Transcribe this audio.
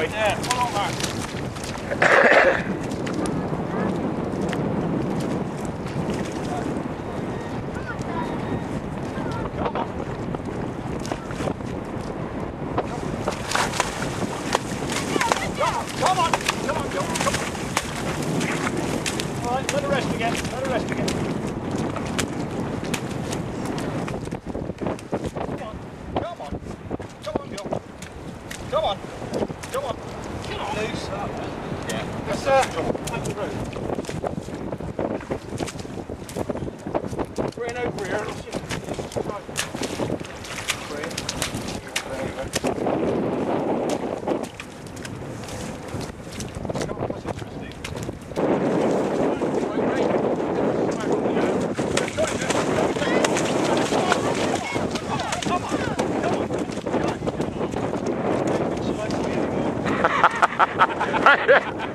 way. Yeah, follow on that. Come on, come on, come on, come on. All right, let her rest again, let her rest again. Come on, come on, come on, Gil. Come on, come on. Get on loose. Yeah. Yes, sir. Up the road. Bring over here. Right. Bring. はい。